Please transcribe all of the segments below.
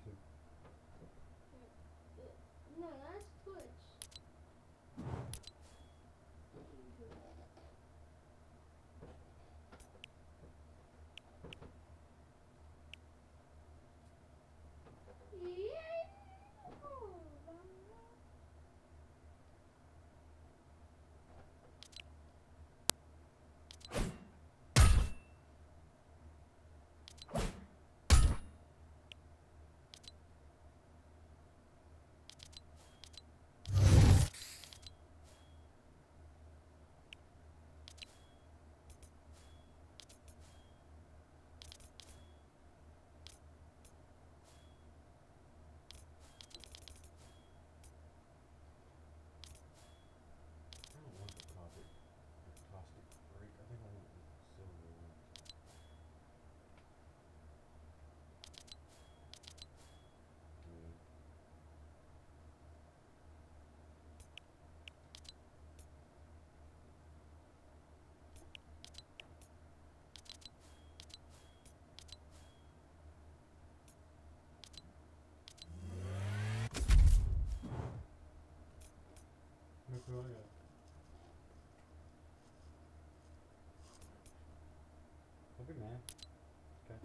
YouTube. No, that's Twitch. I don't want the copper, the caustic freak. I think I want the silver one. Yeah. Oh, Look who I got. Look at man. Okay.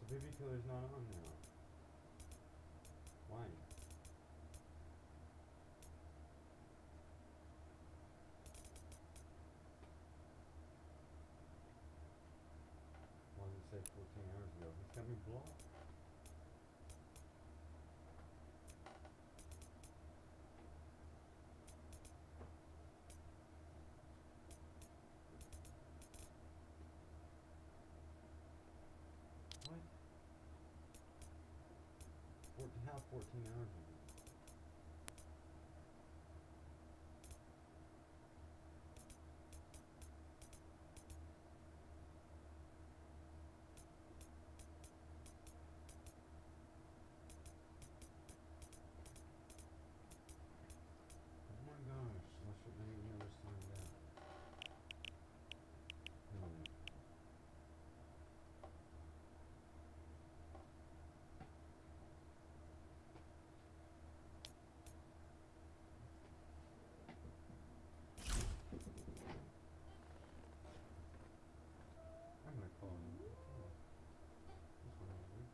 So baby killer's not on now. Why? Say 14 hours ago? He's got me blocked. What? 14, how 14 hours ago? Oh my gosh, I should have never signed out. Hmm. I'm gonna call him. Oh. This one over there.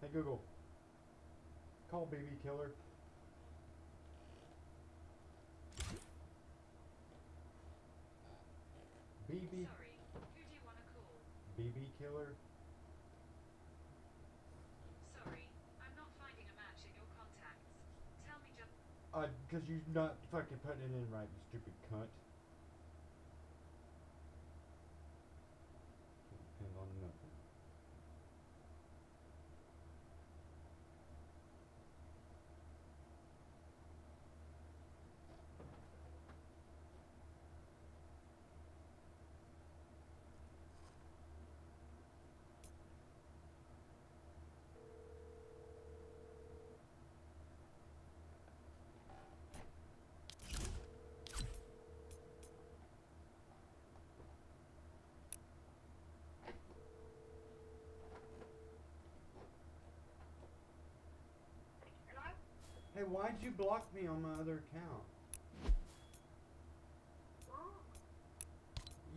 Hey Google. Call baby killer. BB Sorry, who do you want to call? BB killer. Sorry, I'm not finding a match in your contacts. Tell me just. Uh, cause you're not fucking putting it in right, you stupid cunt. Can't depend on nothing. Hello? Hey, why'd you block me on my other account? What?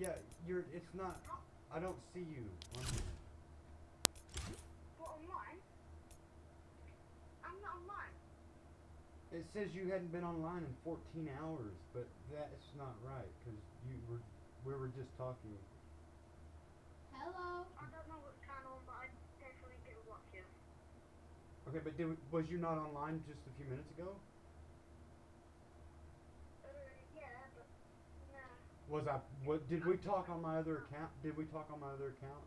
Yeah, you're. It's not. I don't see you on here. What, online? I'm not online. It says you hadn't been online in 14 hours, but that's not right because you were. We were just talking. Hello? Okay, but did, was you not online just a few minutes ago? Was I? What did we talk on my other account? Did we talk on my other account?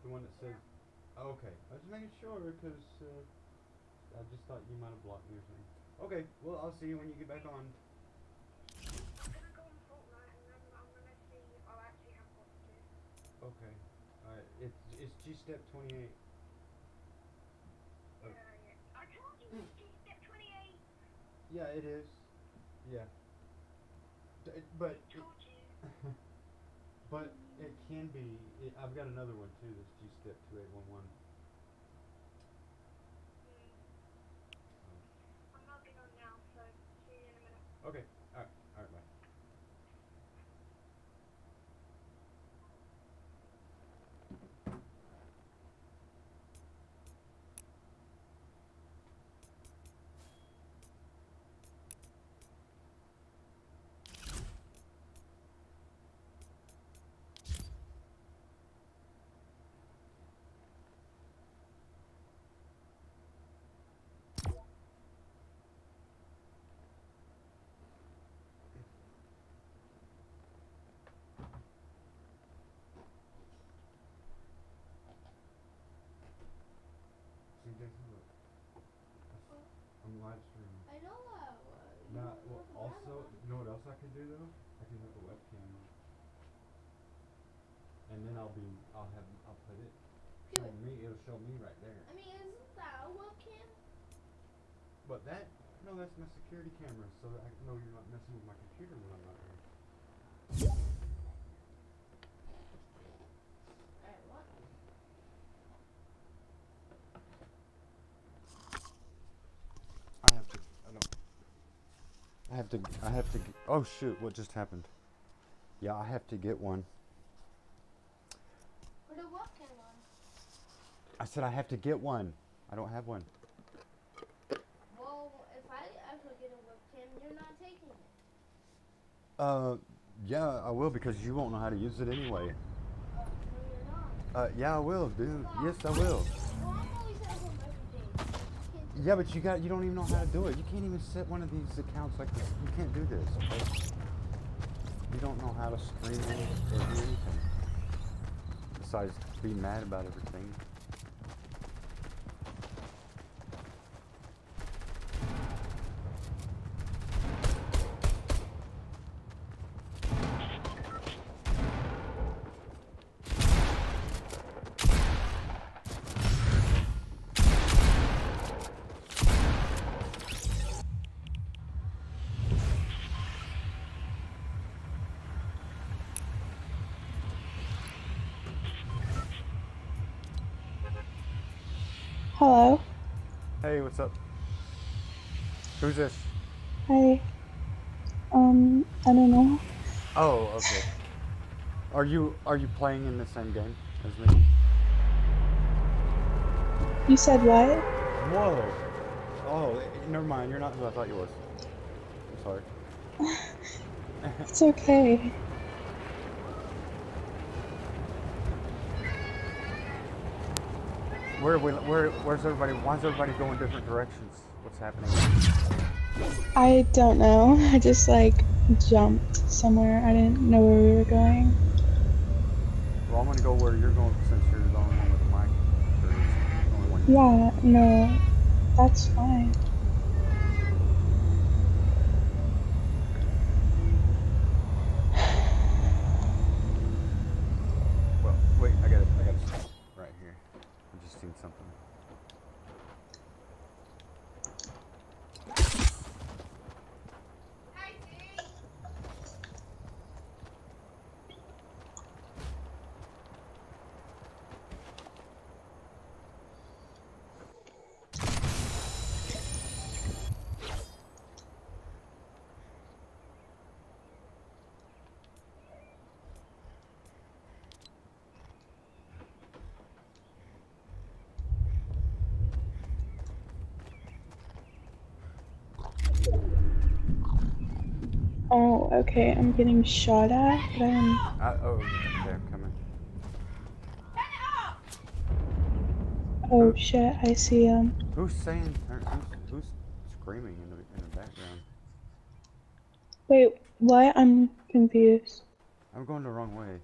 The one that says. Yeah. Okay, I was just making sure because uh, I just thought you might have blocked me or something. Okay, well I'll see you when you get back on. Okay. Alright, it's, it's G-Step 28. Yeah, it is. Yeah. D- but it, Told you. but it can be. It, I've got another one too. That's G step two eight one one. I'm logging on now, so see you in a minute. Okay. Alright. Alright. Bye. See, Jason, look. That's- I'm live streaming. I know that was. Now, well, also, you know what else I could do though? I can have a webcam on. And then I'll be, I'll have, I'll put it, show Dude. me, it'll show me right there. I mean, isn't that a webcam? But that, no, that's my security camera, so that I know you're not messing with my computer when I'm not there. Alright, what? I have to, I don't. I have to, I have to, oh shoot, what just happened? Yeah, I have to get one. Put a webcam on. I said I have to get one. I don't have one. Well, if I actually get a webcam, you're not taking it. Uh, yeah, I will because you won't know how to use it anyway. Oh, no, you're not. Uh, yeah, I will, dude. Yes, I will. Well, I'm always at home every day. so you can't Yeah, but you got you don't even know how to do it. You can't even set one of these accounts like this. You can't do this. You don't know how to stream or do anything. Besides be mad about everything. Who's this? Hi. Um, I don't know. Oh, okay. Are you are you playing in the same game as me? You said what? Whoa. Oh, never mind. You're not who I thought you was. I'm sorry. It's okay. Where we where where's everybody? Why is everybody going different directions? What's happening? I don't know. I just like jumped somewhere. I didn't know where we were going. Well, I'm gonna go where you're going since you're the only one with the mic. Or the only one. Yeah, no, that's fine. Well, wait. I got to I got to stop right here. I just seen something. Oh, okay. I'm getting shot at, but I'm. I, uh, oh, okay. I'm coming. Oh shit! I see him. Who's saying? Who's, who's screaming in the in the background? Wait, what? I'm confused. I'm going the wrong way.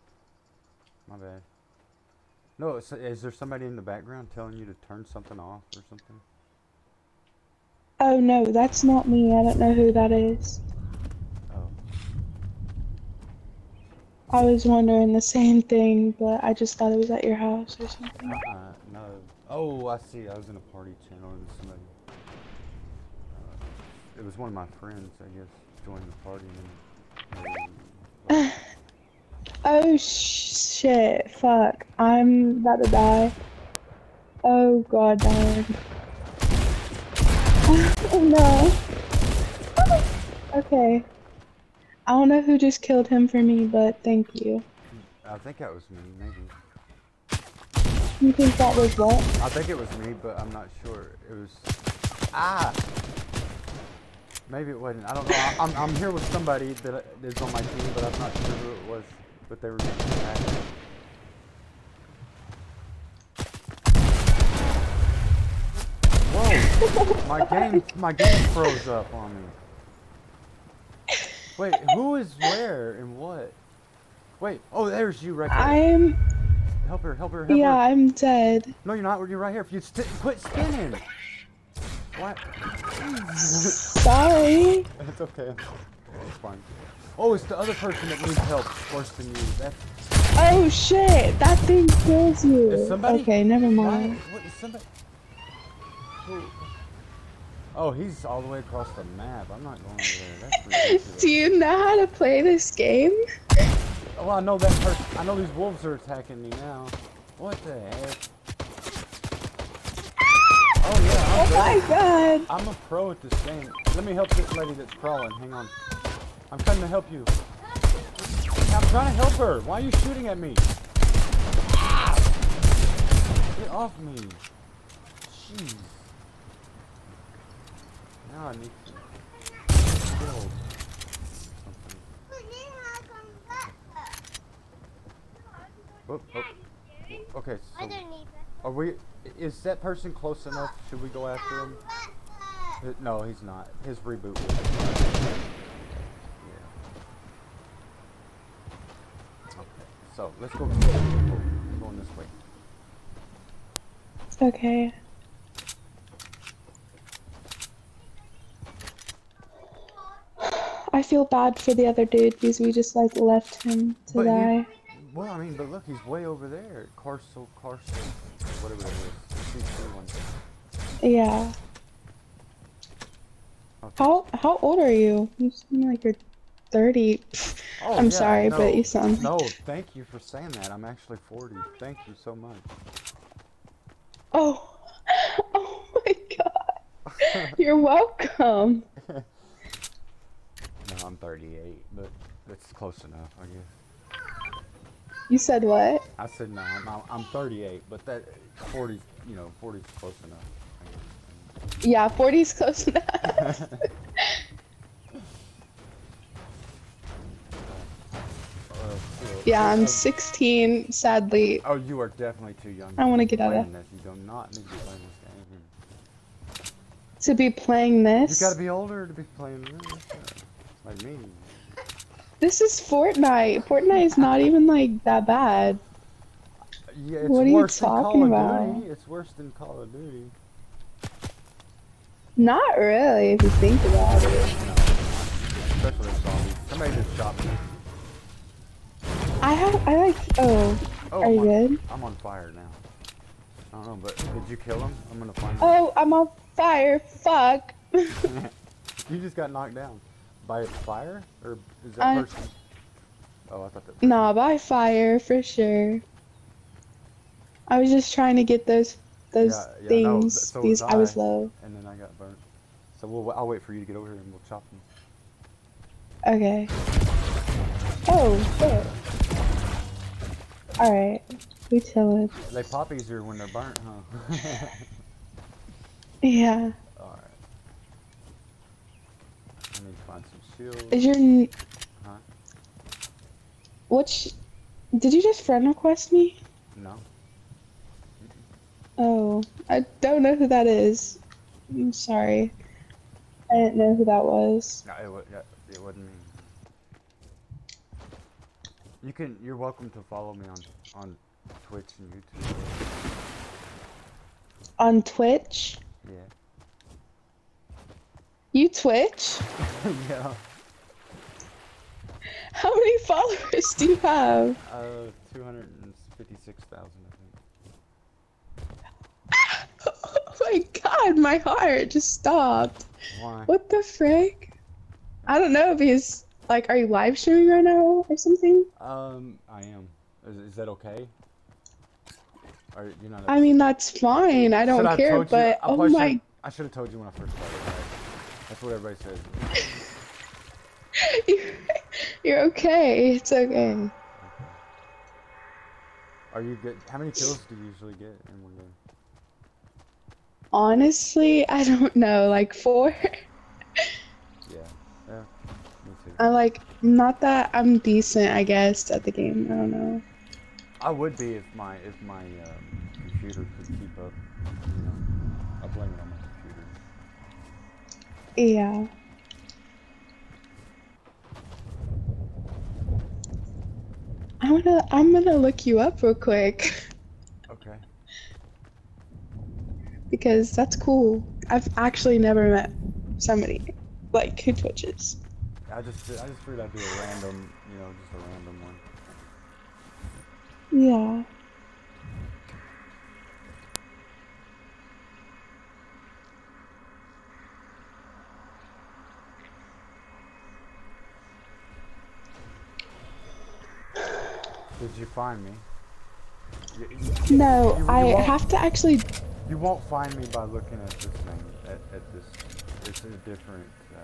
My bad. No, is, is there somebody in the background telling you to turn something off or something? Oh no, that's not me. I don't know who that is. I was wondering the same thing, but I just thought it was at your house or something. Uh, no. Oh, I see. I was in a party channel and somebody. Uh, it was one of my friends, I guess, joined the party and. Oh sh- shit, fuck. I'm about to die. Oh god darn. oh no. okay. I don't know who just killed him for me, but thank you. I think that was me, maybe. You think that was what? I think it was me, but I'm not sure. It was. Ah! Maybe it wasn't. I don't know. I'm, I'm here with somebody that uh, on my team, but I'm not sure who it was. But they were getting attacked. Whoa! my game, my game froze up on me. Wait, who is where and what? Wait, oh, there's you right there. I'm. Help her, help her, help Yeah, her. I'm dead. No, you're not. You're right here. If you st quit spinning. What? Sorry. That's okay. It's fine. Oh, it's the other person that needs help worse than you. That's Oh shit, that thing kills you. Is somebody- Okay, never mind. What is somebody? Who? Oh, he's all the way across the map. I'm not going over there. That's ridiculous. Do you know how to play this game? Oh, I know that person. I know these wolves are attacking me now. What the heck? Oh yeah, I'm, Oh my god. I'm a pro at this game. Let me help this lady that's crawling. Hang on. I'm coming to help you. I'm trying to help her. Why are you shooting at me? Get off me. Jeez. Now I need to build something. Oh, oh. Okay, so are we? Is that person close enough? Should we go after him? Uh, No, he's not. His reboot was. Yeah. Okay, so let's go. We're going this way. Okay. I feel bad for the other dude because we just like left him to But he- die. Well, I mean, but look, he's way over there. Carso, Carso, whatever it is. The CC one. Yeah. Okay. How how old are you? You seem like you're 30. Oh, I'm yeah, sorry, no, but you sound No, thank you for saying that. I'm actually 40. Thank you so much. Oh. Oh my god. You're welcome. No, 38, but that's close enough, I guess. You said what? I said no, I'm, I'm- I'm 38, but that 40, you know, 40 is close enough. I guess. Yeah, 40's close enough. Yeah, I'm Uh, 16, sadly. Oh, you are definitely too young. I to wanna get out of- playing This. You do not need to be playing this game. To be playing You this. gotta be older to be playing this. Uh, Like me. This is Fortnite. Fortnite is not even like that bad. Yeah, it's What are you talking about? It's worse than Call of Duty. Not really, if you think about it. Especially zombies. Somebody just shot me. I have, I like, oh, Oh, are I'm you on, good? I'm on fire now. I don't know, but did you kill him? I'm gonna find. Oh, I'm on fire, fuck. you just got knocked down by fire, or is that uh, I- person? Oh, I thought that. nah, by fire, for sure. I was just trying to get those, those Yeah, yeah, no, things, so because was I was low. And then I got burnt. So we'll. I'll wait for you to get over here and we'll chop them. Okay. Oh, shit. Alright, we chillin'. They pop easier when they're burnt, huh? Yeah. All right. I need to Is your... Huh? Which... Did you just friend request me? No. Oh, I don't know who that is. I'm sorry. I didn't know who that was. No, it, yeah, it wasn't me. You can. You're welcome to follow me on on Twitch and YouTube. On Twitch? Yeah. You Twitch? yeah. How many followers do you have? Uh, 256,000, I think. Oh my god, my heart just stopped. Why? What the frick? I don't know because like are you live streaming right now or something? Um, I am. Is, is that okay? Are you not? I mean that's fine. I don't care, you- but I oh my I should have told you when I first started. Right? That's what everybody says. you're, okay. It's okay. Okay. Are you good? How many kills do you usually get in one game? Honestly, I don't know. Like four. Yeah. Yeah. Me too. I like not that I'm decent, I guess, at the game. I don't know. I would be if my if my um, computer could keep up. You know, I blame it on my computer. Yeah. I'm gonna I'm gonna look you up real quick Okay. because that's cool. I've actually never met somebody like who twitches. I just I just figured I'd do a random, you know, just a random one. Yeah. Did you find me? No, you- you I have to actually. You won't find me by looking at this thing. At, at this, it's a different. Uh,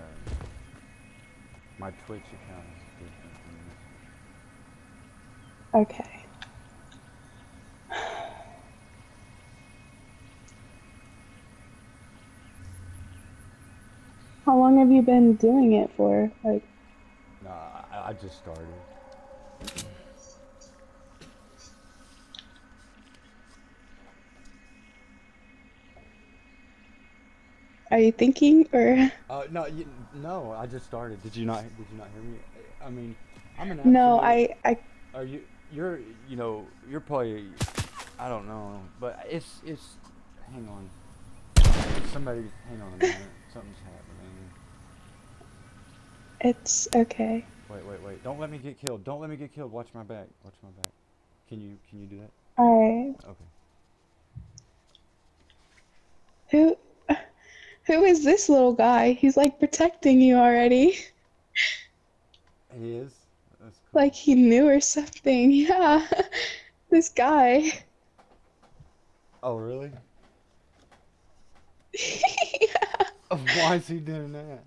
my Twitch account is different. Okay. How long have you been doing it for? Like, No, I, I just started. Are you thinking or? Uh, no, you, no, I just started. Did you not? Did you not hear me? I mean, I'm an. No, I I Are you? You're. You know. You're probably. I don't know, but it's. It's. Hang on. Somebody. Hang on a minute. Something's happening. it's okay. Wait, wait, wait. Don't let me get killed. Don't let me get killed. Watch my back. Watch my back. Can you? Can you do that? All right. Okay. Who who is this little guy? He's like protecting you already. He is. Cool. Like he knew or something. Yeah. this guy. Oh really? yeah. Why is he doing that?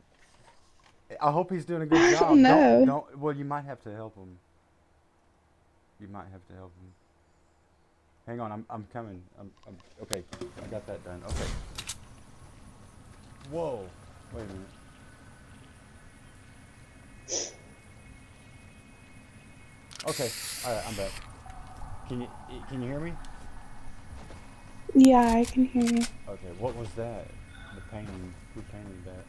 I hope he's doing a good I job. don't know. Don't, don't. Well, you might have to help him. You might have to help him. Hang on, I'm I'm coming. I'm, I'm okay. I got that done. Okay. Whoa. Wait a minute. Okay. All right, I'm back. Can you can you hear me? Yeah, I can hear you. Okay. What was that? The painting. Who painted that?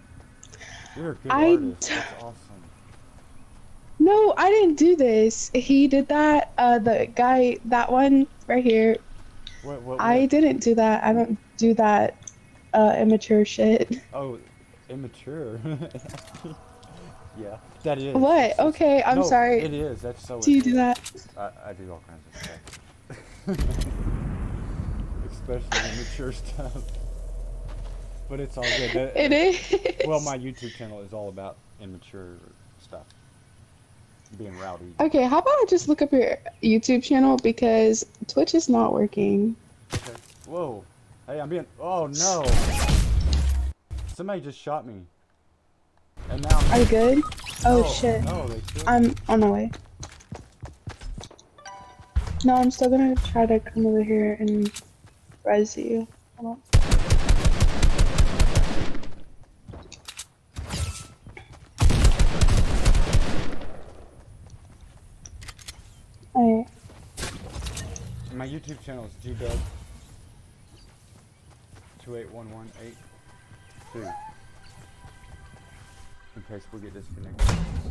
You're a good I artist. That's awesome. No, I didn't do this. He did that. Uh, the guy, that one right here. What, what, I didn't do that. I don't do that uh, immature shit. Oh, immature. yeah, that is. What? Okay, I'm no, sorry. It is. That's so. Do you do that? I, I do all kinds of stuff. Especially immature stuff. But it's all good. That- It is. Well, my YouTube channel is all about immature stuff. Being rowdy. Okay, how about I just look up your YouTube channel because Twitch is not working. Okay. Whoa. Hey, I'm being. Oh no. Somebody just shot me. And now. I'm- Are you good? Oh No, shit. No, they killed me. I'm on my way. No, I'm still gonna try to come over here and res you. Hold on. Alright. My YouTube channel is GDub two eight one one eight two. In case we get disconnected.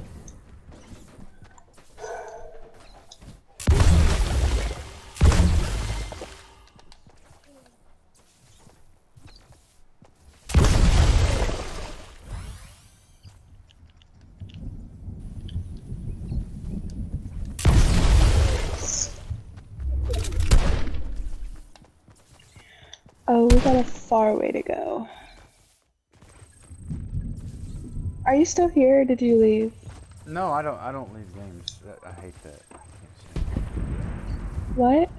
Far way to go. Are you still here or did you leave? No, I don't. I don't leave games. I hate that. I can't stand What?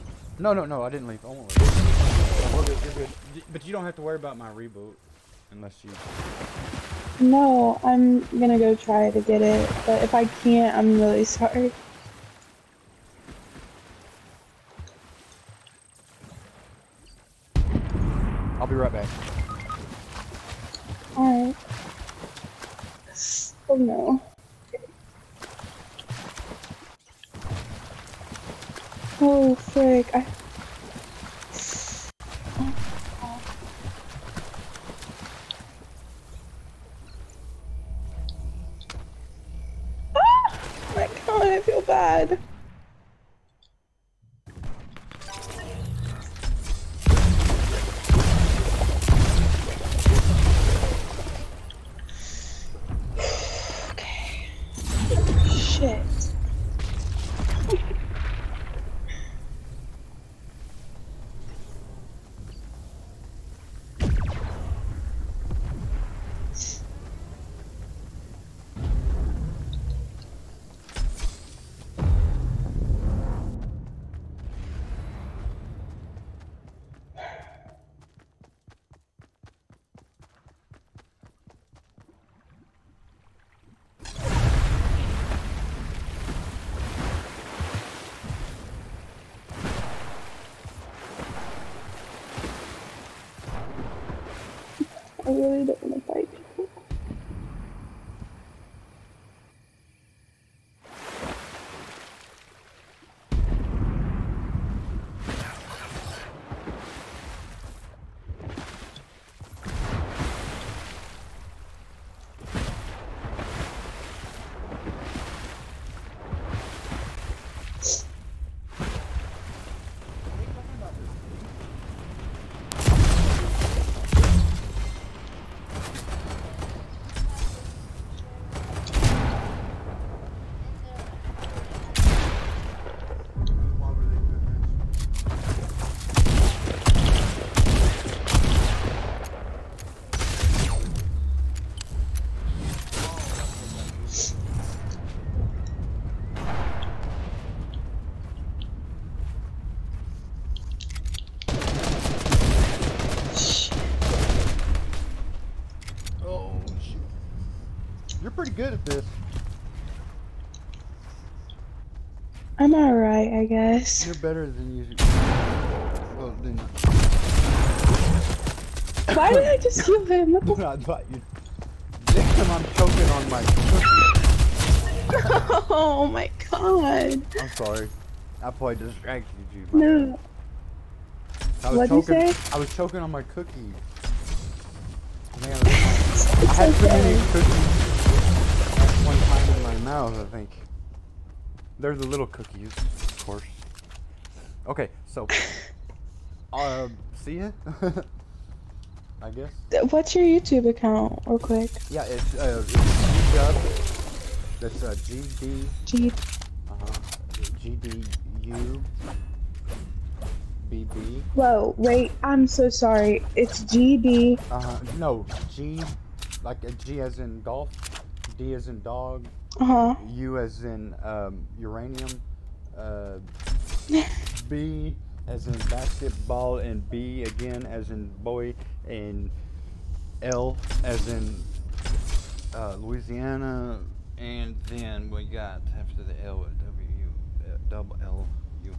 No, no, no. I didn't leave. I won't leave. No, we're good, you're good. But you don't have to worry about my reboot unless you. No, I'm gonna go try to get it, but if I can't, I'm really sorry. I'll be right back. Alright. Oh no. Oh frick. I... Ah! My god, I really don't want to fight people. Oh shoot! You're pretty good at this. I'm alright, I guess. You're better than you. Well, than. Why did I just kill him? I thought you. Damn, I'm choking on my cookie. Oh my god. I'm sorry. I probably distracted you. No. bad. I was What'd you choking, say? I was choking on my cookie. I think I, was, I had too many cookies at one time in my mouth, I think. They're the little cookies, of course. Okay, so. Uh, see ya? I guess. What's your YouTube account, real quick? Yeah, it's, uh, it's G-Dub. That's, uh, G-D, G. uh-huh, G-D-U, B-B. Whoa, wait, I'm so sorry. It's GD. Uh, huh. no, G, like a G as in golf, D as in dog, Uh huh. U as in um, uranium, uh, B as in basketball, and B again as in boy, and L as in uh, Louisiana, and then we got after the L W, uh, double L U.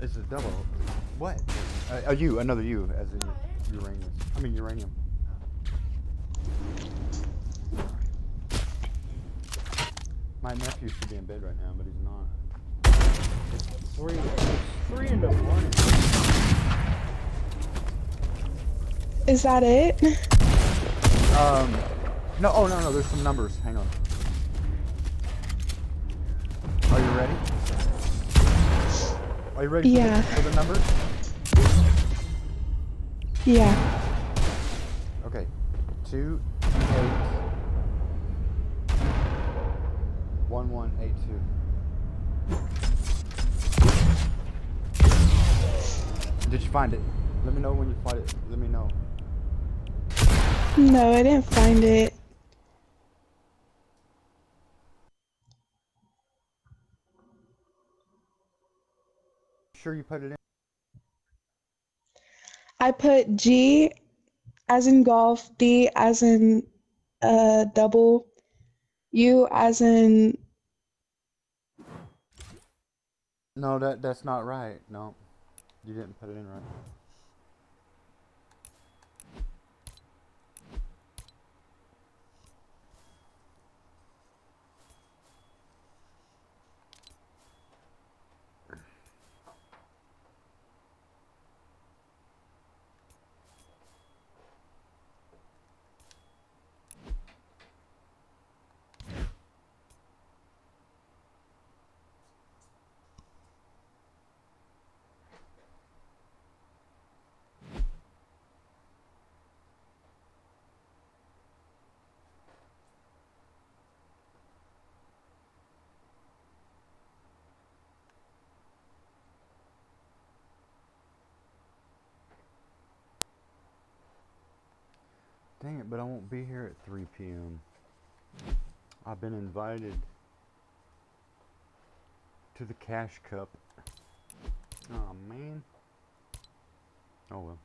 It's a double. What? Uh, a U, another U as in uranium. I mean uranium. My nephew should be in bed right now, but he's not. It's three. It's three in the. Is that it? Um, no. Oh no, no. There's some numbers. Hang on. Are you ready? Are you ready? For Yeah. The, for the numbers? Yeah. Okay. Two eight one one eight two. Did you find it? Let me know when you find it. Let me know. No, I didn't find it. Sure you put it in? I put G as in golf, D as in uh double, U as in No, that that's not right. No. You didn't put it in right. Dang it, but I won't be here at 3 p.m. I've been invited to the cash cup. Oh man. Oh well.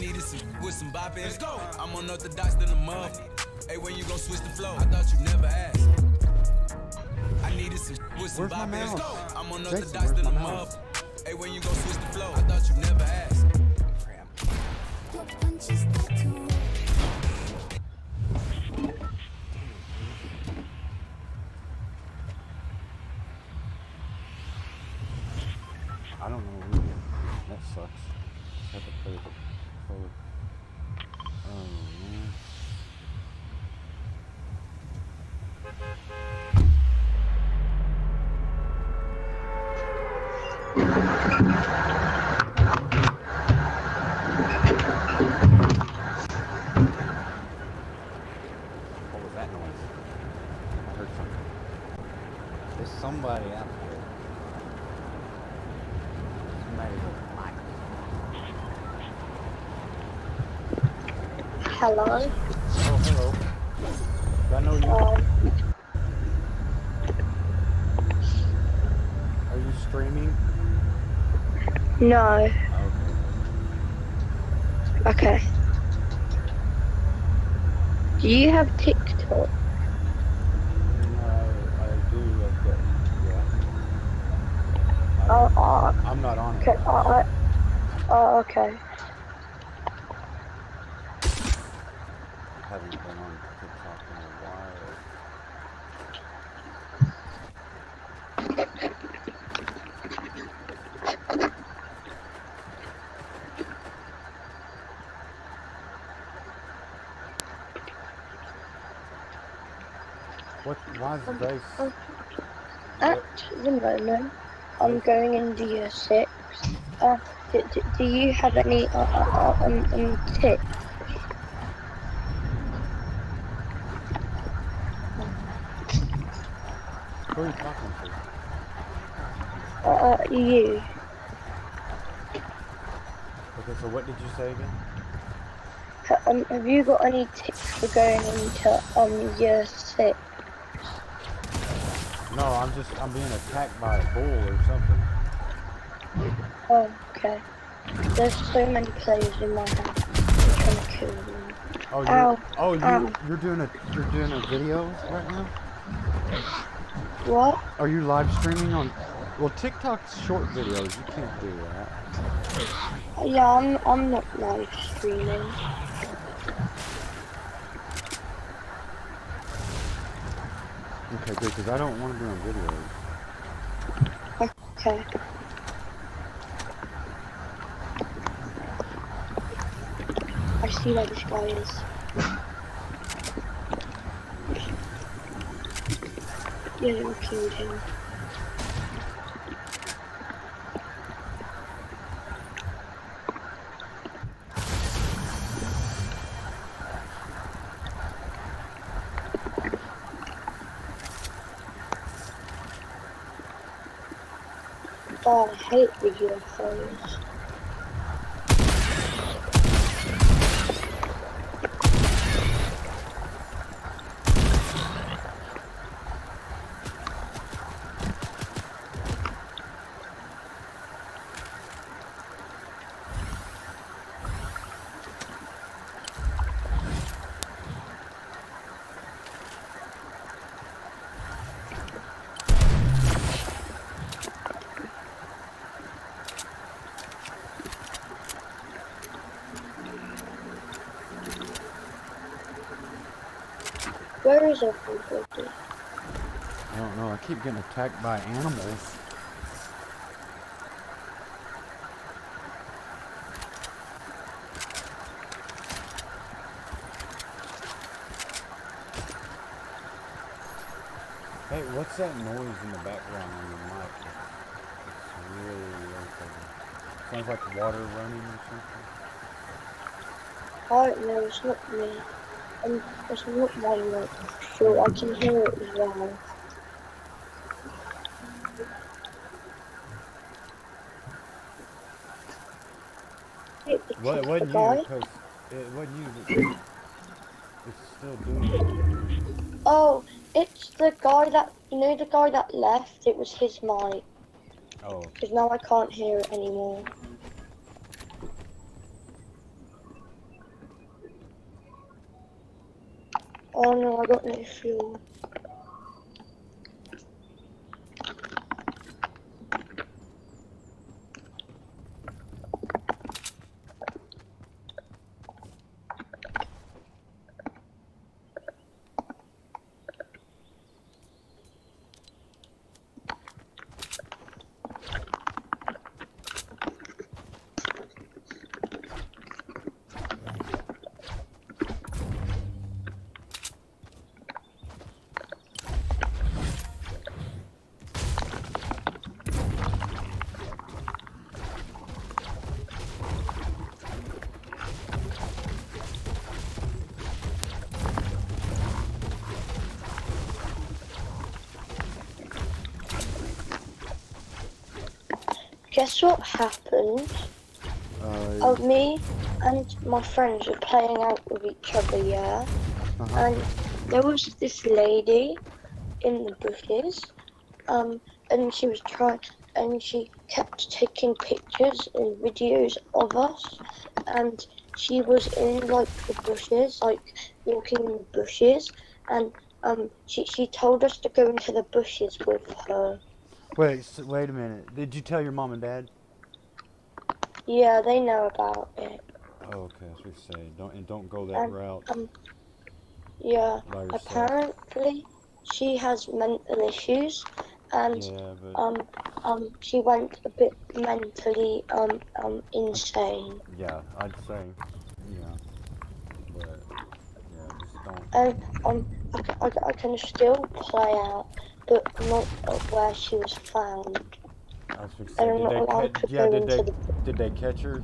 Needed some with some bop in it. I'm unorthodox than a mug. Hey, when you gon' switch the flow? I thought you never asked. I needed some with some Where's my bop in it. mouse? I'm Jason, unorthodox where's than a my mug. mouse? Hey, when you gon' switch the flow? I thought you never asked. Your punch is tattooed. I don't know either. That sucks. Just have to play with the controller. Oh man. What was that noise? I heard something. There's somebody out there. Somebody with light. Hello. Oh, hello. I know you? Um, Are you streaming? no. Okay. Okay. Do you have TikTok? Mm, I, I do, okay. Yeah. I, Oh, uh, I'm not on it. okay. Uh, uh, oh, okay. haven't been on TikTok in a while. What? Why is face? um, At the moment, I'm going into year six. Uh, do, do, do you have any uh, uh, uh, um, um, tips? Who are you talking to? Uh, uh, you. Okay, so what did you say again? Um, have you got any tips for going into um year six? I'm just I'm being attacked by a bull or something. Oh, okay. There's so many players in my house. I'm trying to kill them. Oh, you Ow, oh you ow. you're doing a you're doing a video right now? What? Are you live streaming on? Well, TikTok's short videos. You can't do that. Yeah, I'm I'm not live streaming. Okay, good, because I don't want to be on videos. Okay. I see where this guy is. Yeah, I killed him. Oh, I hate the UFOs. Where is our everybody? I don't know. I keep getting attacked by animals. Hey, what's that noise in the background on your mic? It's really irritating. Sounds like water running or something. Oh no, it's not me. Um, it's not my mic. Sure, I can hear it as well. It, it's Well, it the wasn't guy. you, because it wasn't you. It's still doing it. Oh, it's the guy that you know the guy that left. It was his mic Oh, because now I can't hear it anymore. Oh no, I got no fuel. Guess what happened? Uh, Oh, me and my friends were playing out with each other, yeah? uh-huh. And there was this lady in the bushes, um, and she was trying, and she kept taking pictures and videos of us, and she was in like the bushes, like walking in the bushes, and um, she she told us to go into the bushes with her. Wait, s wait a minute. Did you tell your mom and dad? Yeah, they know about it. Oh, okay, as we say, don't and don't go that Um, route um, Yeah, apparently she has mental issues, and Yeah, but um um she went a bit mentally um um insane yeah, I'd say, yeah, but yeah, just don't. and um I, I, I can still play out but not where she was found. I was fixing, and I'm not did they, allowed to yeah, go did into they, the did they catch her?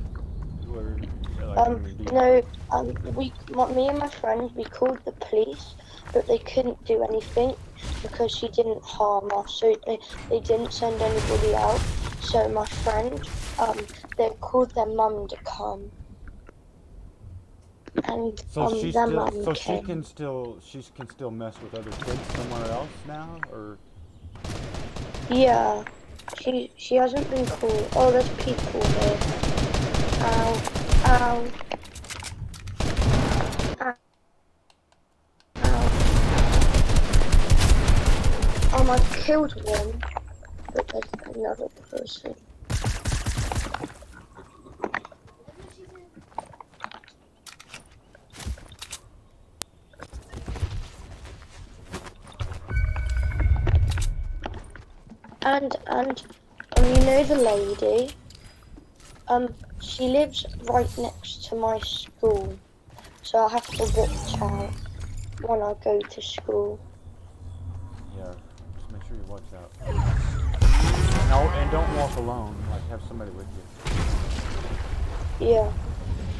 Or, like, um no um we my, me and my friend, we called the police but they couldn't do anything because she didn't harm us so they, they didn't send anybody out. So my friend um they called their mum to come and So um she still, so she can still, she can still mess with other kids somewhere else now, or Yeah, she she hasn't been called. Oh, there's people here. Ow, ow, ow, ow. Um, I killed one, but there's another person. And and um, you know the lady. Um, she lives right next to my school, so I have to watch out when I go to school. yeah, just make sure you watch out. And, and don't walk alone. Like have somebody with you. Yeah.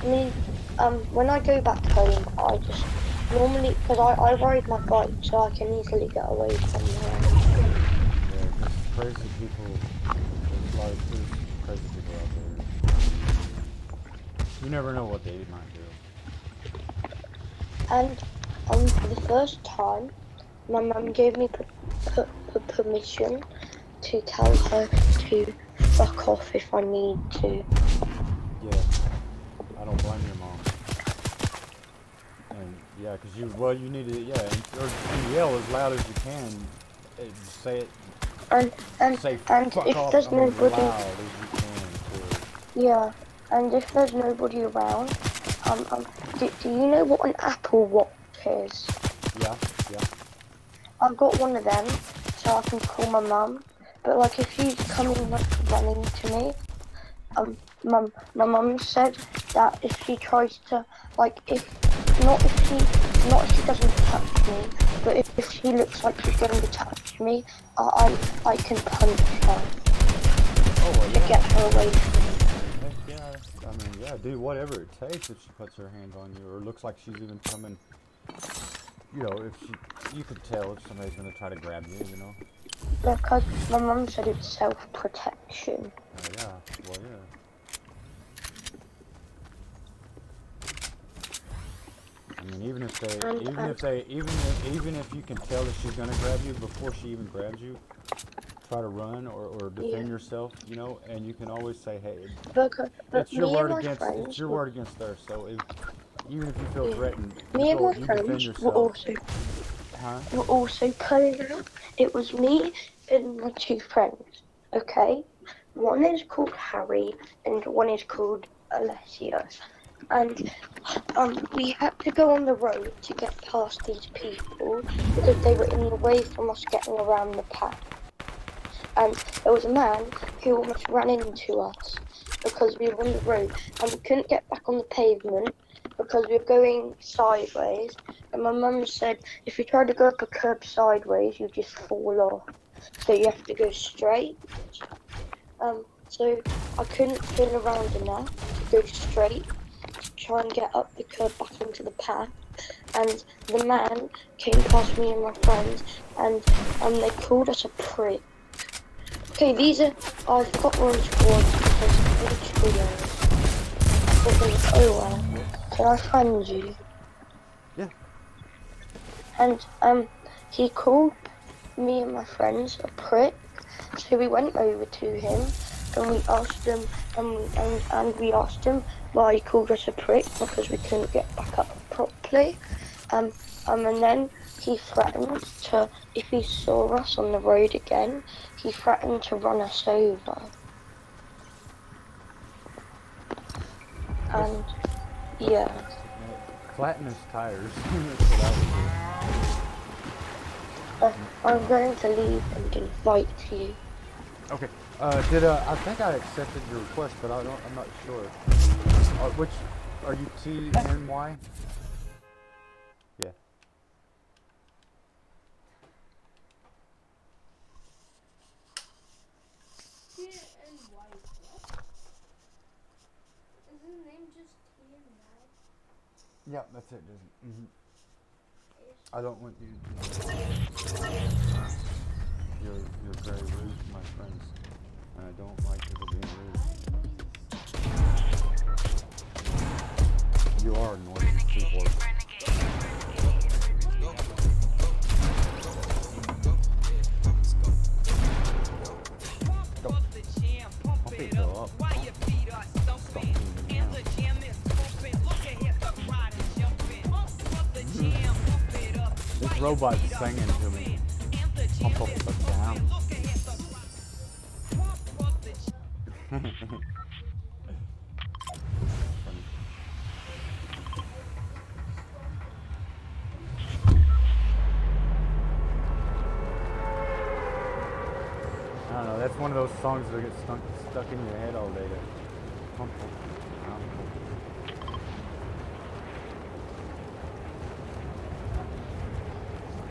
I mean, um, when I go back home, I just normally because I, I ride my bike, so I can easily get away from there. Crazy people. There's a lot of crazy people out there. You never know what they might do. And um, for the first time, my mum gave me p- p- p- permission to tell her to fuck off if I need to. Yeah, I don't blame your mom. And yeah, 'cause you well you need to yeah or, and yell as loud as you can. Say it. And and Say and if there's nobody, loud as you can. To, yeah, and if there's nobody around, um, um, do, do you know what an Apple Watch is? yeah, yeah. I've got one of them, so I can call my mum. But like, if she's coming like, running to me, um, mum, my mum said that if she tries to, like, if not if she, not if she doesn't touch me, but if, if she looks like she's going to touch me, I, I, I can punch her Oh well, to get her away from me. Heck yeah. I mean, yeah, do whatever it takes if she puts her hands on you or looks like she's even coming. You know, if she, you could tell if somebody's gonna try to grab you. You know. Because my mum said it's self-protection. Oh yeah. Well yeah. I mean, even if they, even uh, if they, even if, even if you can tell that she's gonna grab you before she even grabs you, try to run or, or defend Yeah. yourself. You know, and you can always say, hey, Because, but it's your word against friends it's your word against theirs. So if even if you feel Yeah. threatened, Me and my friends were also Huh? were also playing out. It was me and my two friends. Okay, one is called Harry and one is called Alessio, and um, we had to go on the road to get past these people because they were in the way from us getting around the path. And there was a man who almost ran into us because we were on the road and we couldn't get back on the pavement because we were going sideways. And my mum said if you try to go up a curb sideways, you just fall off. So you have to go straight. Um, so I couldn't turn around enough to go straight try and get up the curb back into the path. And the man came past me and my friends, and um, they called us a prick. Okay, these are I've got one squad because they're trios. But they oh well. Can I friend you? Yeah. And um, he called me and my friends a prick. So we went over to him and we asked him and, we- and, and we asked him why he called us a prick because we couldn't get back up properly. Um, um, and then he threatened to, if he saw us on the road again, he threatened to run us over. And yeah, Flatten his tires. That's what I would do. uh, I'm going to leave and invite you. Okay. Uh, did uh, I think I accepted your request, but I don't. I'm not sure. Uh, which are you T N Y? Yeah. Yeah, that's it. Mm-hmm. I don't want you. To... You're you're very rude my friends, I don't like people being rude. You are annoying people. Don't pick her up. Stop being around. This robot's singing to me. Pump up the. I don't know, that's one of those songs that get stuck, stuck in your head all day pump up the sound.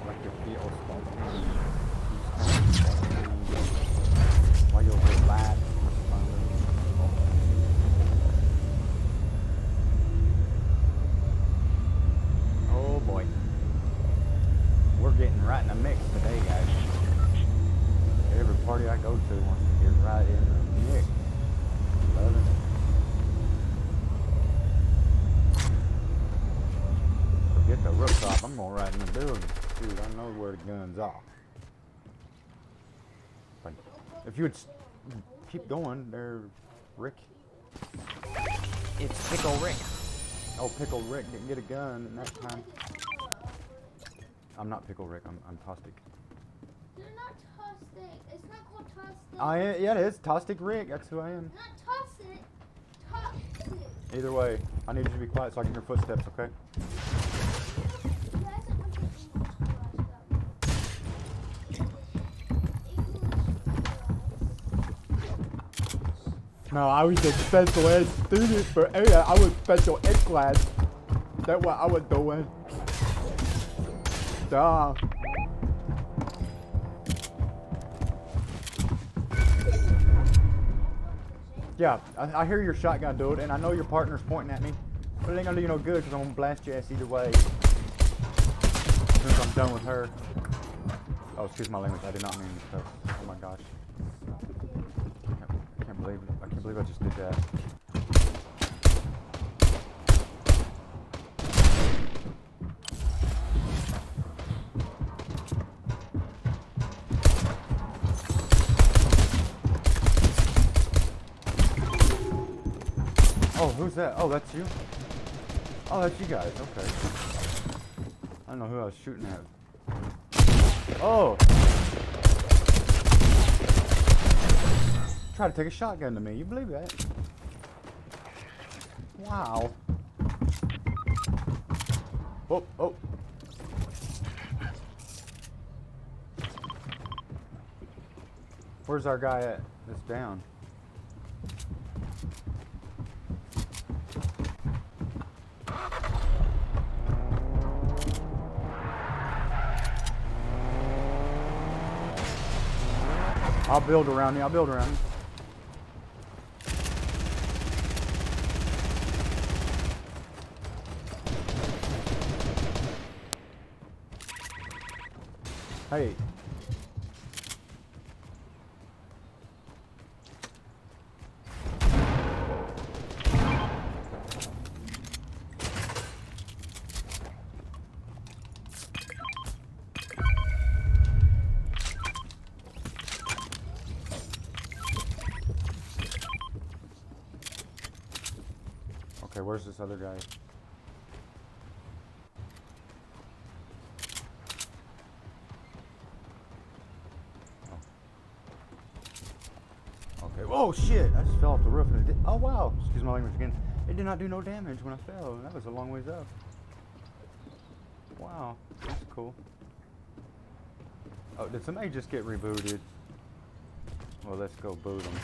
like your feet all stomping. While you relax. Oh boy. We're getting right in the mix today, guys. Every party I go to wants to get right in the mix. Love it. Forget the rooftop. I'm going right in the building. Dude, I know where the guns off. But if you would keep going there, Rick. It's Pickle Rick. Oh, Pickle Rick didn't get a gun in that time. I'm not Pickle Rick. I'm, I'm Tostic. They're not Tostic. It's not called Tostic. I am, yeah, it is Tostic Rick. That's who I am. Not Tostic. Tostic. Either way, I need you to be quiet so I can hear footsteps, okay? You guys are going to English class, though. No, I was a special ed student for area. I was special ed class. That's what I was doing. Duh. Yeah, I, I hear your shotgun, dude, and I know your partner's pointing at me, but it ain't gonna do you no good because I'm gonna blast your ass either way. As I'm done with her. Oh, excuse my language. I did not mean to. Oh my gosh. I can't, I can't believe I can't believe I just did that. Oh, who's that? Oh, that's you. Oh, that's you guys. Okay. I don't know who I was shooting at. Oh! Try to take a shotgun to me. You believe that? Wow. Oh, oh. Where's our guy at? That's down. I'll build around you. I'll build around you. Hey. Okay, where's this other guy? Oh. Shit! I just fell off the roof and it did. Oh wow! Excuse my language again. It did not do no damage when I fell. That was a long ways up. Wow, that's cool. Oh, did somebody just get rebooted? Well, let's go boot them.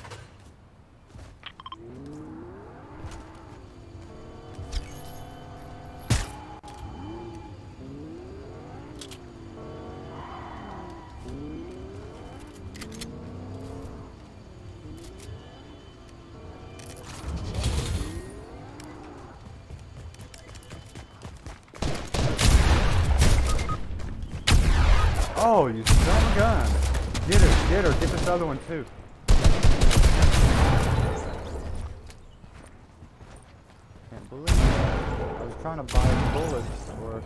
One too. Can't believe it. I was trying to buy bullets or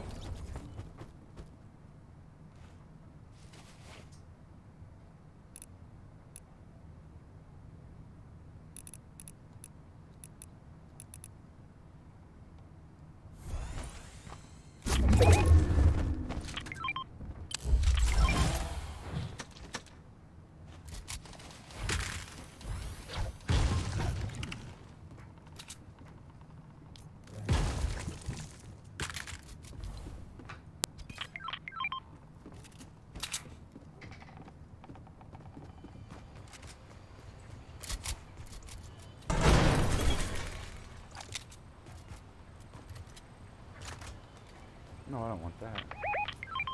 No, I don't want that.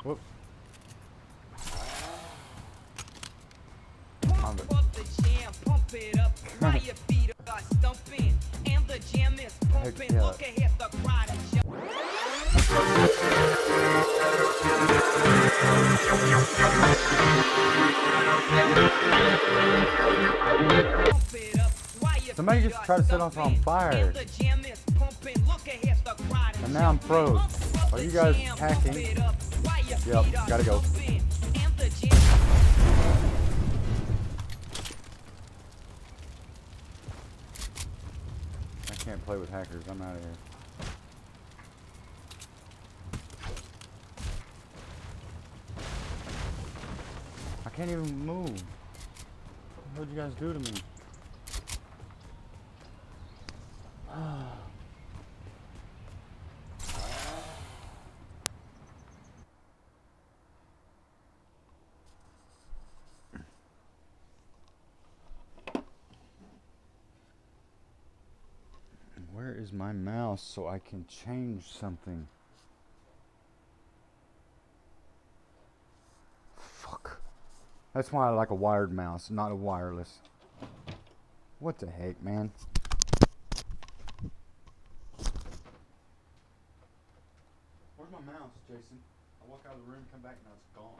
Whoop. The- Pump jam, pump it up, your feet are stumping, and the jam is pumping. Look ahead, the crowd is jumping. Pump it up, while your Somebody just tried to set us on fire. and the jam is pumping. Look ahead, the crowd is And now I'm froze. Are you guys hacking? Yep, gotta go. I can't play with hackers. I'm out of here. I can't even move. What did you guys do to me? Where is my mouse so I can change something? Fuck. That's why I like a wired mouse, not a wireless. What the heck, man? Where's my mouse, Jason? I walk out of the room, come back, now it's gone.